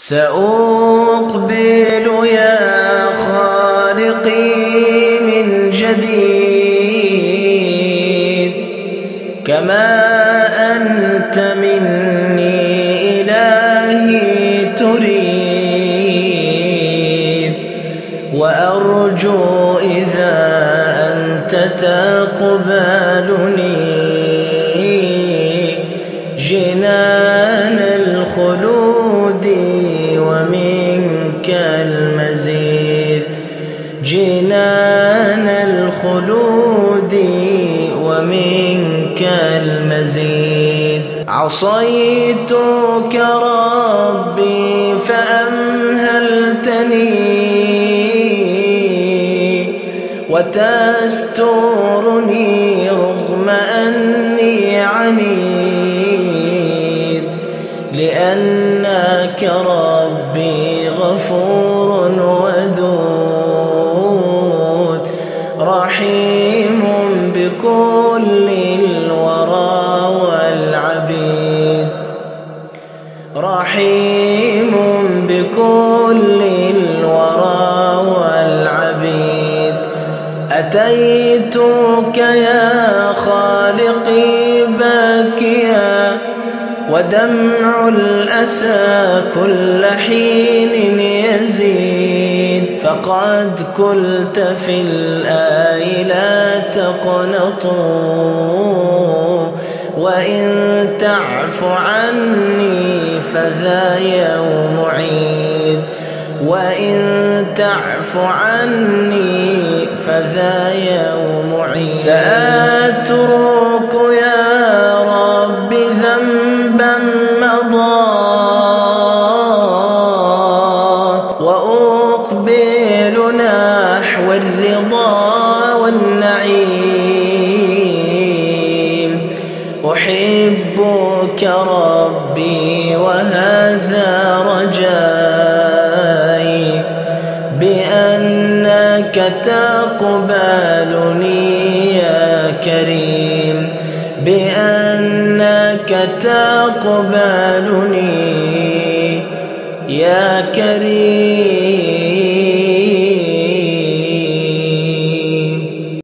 سأقبل يا خالقي من جديد كما أنت مني إلهي تريد وأرجو إذا أنت تقبلني الخلود ومنك المزيد جنان الخلود ومنك المزيد عصيتك ربي فأمهلتني وتسترني رغم لأنك ربي غفور ودود رحيم بكل الورى والعبيد رحيم بكل الورى والعبيد أتيتك يا ودمع الأسى كل حين يزيد. فقد قلت في الآي لا تقنطوا. وإن تعف عني فذا يوم عيد. وإن تعف عني فذا يوم عيد. سأترك وأقبل نحو الرضا والنعيم. أحبك ربي وهذا رجائي بأنك تقبلني يا كريم. بأنك تقبلني يا كريم.